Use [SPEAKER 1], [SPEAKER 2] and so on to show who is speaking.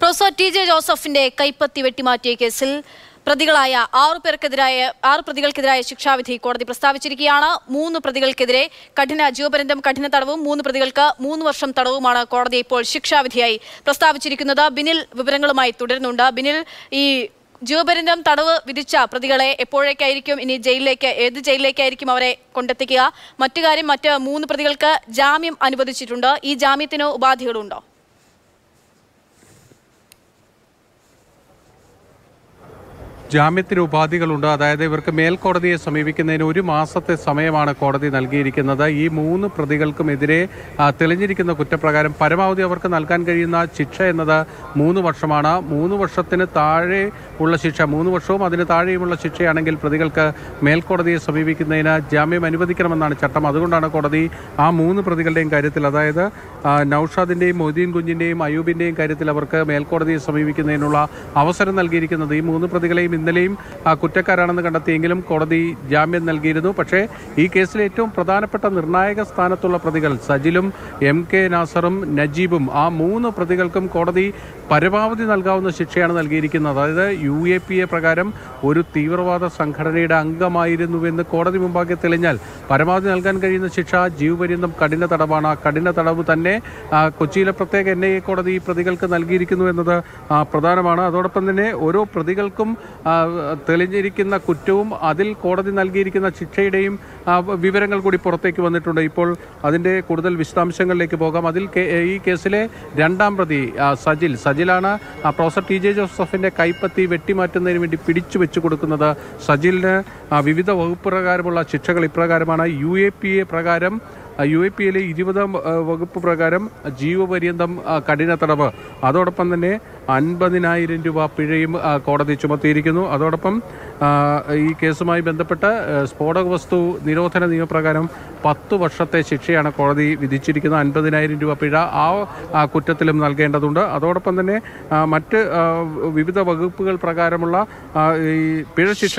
[SPEAKER 1] Professor T J ജോസഫിന്റെ കൈപ്പത്തി വെട്ടിമാറ്റിയ കേസിൽ പ്രതികളായ ആറു പേർക്കെതിരായ ആറ് പ്രതികൾക്കെതിരായ ശിക്ഷാവിധി കോടതി പ്രസ്താവിച്ചിരിക്കുകയാണ്. മൂന്ന് പ്രതികൾക്കെതിരെ കഠിന ജീവപര്യന്തം കഠിന തടവും മൂന്ന് പ്രതികൾക്ക് മൂന്ന് വർഷം തടവുമാണ് കോടതി ഇപ്പോൾ ശിക്ഷാവിധിയായി പ്രസ്താവിച്ചിരിക്കുന്നത്. ബിനിൽ വിവരങ്ങളുമായി തുടരുന്നുണ്ട്. ബിനിൽ ഈ ജീവപര്യന്തം തടവ് വിധിച്ച പ്രതികളെ എപ്പോഴേക്കായിരിക്കും ഇനി ജയിലിലേക്ക് ഏത് ജയിലിലേക്കായിരിക്കും അവരെ കൊണ്ടെത്തിക്കുക? മറ്റു കാര്യം മറ്റ് മൂന്ന് പ്രതികൾക്ക് ജാമ്യം അനുവദിച്ചിട്ടുണ്ട്. ഈ ജാമ്യത്തിന് ഉപാധികളുണ്ടോ?
[SPEAKER 2] ജാമ്യത്തിന് ഉപാധികളുണ്ട്. അതായത് ഇവർക്ക് മേൽക്കോടതിയെ സമീപിക്കുന്നതിന് ഒരു മാസത്തെ സമയമാണ് കോടതി നൽകിയിരിക്കുന്നത്. ഈ മൂന്ന് പ്രതികൾക്കുമെതിരെ തെളിഞ്ഞിരിക്കുന്ന കുറ്റപ്രകാരം പരമാവധി അവർക്ക് നൽകാൻ കഴിയുന്ന ശിക്ഷ എന്നത് മൂന്ന് വർഷമാണ്. മൂന്ന് വർഷത്തിന് താഴെ ഉള്ള ശിക്ഷ മൂന്ന് വർഷവും അതിന് താഴെയുമുള്ള ശിക്ഷയാണെങ്കിൽ പ്രതികൾക്ക് മേൽക്കോടതിയെ സമീപിക്കുന്നതിന് ജാമ്യം അനുവദിക്കണമെന്നാണ് ചട്ടം. അതുകൊണ്ടാണ് കോടതി ആ മൂന്ന് പ്രതികളുടെയും കാര്യത്തിൽ അതായത് നൌഷാദിന്റെയും മൊയ്തീൻ കുഞ്ഞിന്റെയും അയൂബിന്റെയും കാര്യത്തിൽ അവർക്ക് മേൽക്കോടതിയെ സമീപിക്കുന്നതിനുള്ള അവസരം നൽകിയിരിക്കുന്നത് ഈ മൂന്ന് പ്രതികളെയും ഇന്നലെയും കുറ്റക്കാരാണെന്ന് കണ്ടെത്തിയെങ്കിലും കോടതി ജാമ്യം നൽകിയിരുന്നു. പക്ഷേ ഈ കേസിലെ ഏറ്റവും പ്രധാനപ്പെട്ട നിർണായക സ്ഥാനത്തുള്ള പ്രതികൾ സജിലും എം കെ നാസറും നജീബും ആ മൂന്ന് പ്രതികൾക്കും കോടതി പരമാവധി നൽകാവുന്ന ശിക്ഷയാണ് നൽകിയിരിക്കുന്നത്. അതായത് യു എ പി എ പ്രകാരം ഒരു തീവ്രവാദ സംഘടനയുടെ അംഗമായിരുന്നുവെന്ന് കോടതി മുമ്പാകെ തെളിഞ്ഞാൽ പരമാവധി നൽകാൻ കഴിയുന്ന ശിക്ഷ ജീവപര്യന്തം കഠിന തടവാണ്. ആ കഠിന തടവ് തന്നെ കൊച്ചിയിലെ പ്രത്യേക എൻ ഐ എ കോടതി പ്രതികൾക്ക് നൽകിയിരിക്കുന്നു എന്നത് പ്രധാനമാണ്. അതോടൊപ്പം തന്നെ ഓരോ പ്രതികൾക്കും തെളിഞ്ഞിരിക്കുന്ന കുറ്റവും അതിൽ കോടതി നൽകിയിരിക്കുന്ന ശിക്ഷയുടെയും വിവരങ്ങൾ കൂടി പുറത്തേക്ക് വന്നിട്ടുണ്ട്. ഇപ്പോൾ അതിന്റെ കൂടുതൽ വിശദാംശങ്ങളിലേക്ക് പോകാം. അതിൽ ഈ കേസിലെ രണ്ടാം പ്രതി സജിൽ. സജിലാണ് പ്രൊഫസർ ടി ജെ ജോസഫിന്റെ കൈപ്പത്തി വെട്ടിമാറ്റുന്നതിന് വേണ്ടി പിടിച്ചു വെച്ചു കൊടുക്കുന്നത് സജിലിന്. വിവിധ വകുപ്പ് പ്രകാരമുള്ള ശിക്ഷകൾ ഇപ്രകാരമാണ്. യു എ പി എ പ്രകാരം യു എ പി എയിലെ ഇരുപതാം വകുപ്പ് പ്രകാരം ജീവപര്യന്തം കഠിന തടവ്. അതോടൊപ്പം തന്നെ അൻപതിനായിരം രൂപ പിഴയും കോടതി ചുമത്തിയിരിക്കുന്നു. അതോടൊപ്പം ഈ കേസുമായി ബന്ധപ്പെട്ട് സ്ഫോടക വസ്തു നിരോധന നിയമപ്രകാരം പത്ത് വർഷത്തെ ശിക്ഷയാണ് കോടതി വിധിച്ചിരിക്കുന്നത് അൻപതിനായിരം രൂപ പിഴ ആ കുറ്റത്തിലും നൽകേണ്ടതുണ്ട്. അതോടൊപ്പം തന്നെ മറ്റ് വിവിധ വകുപ്പുകൾ പ്രകാരമുള്ള ഈ പിഴ ശിക്ഷ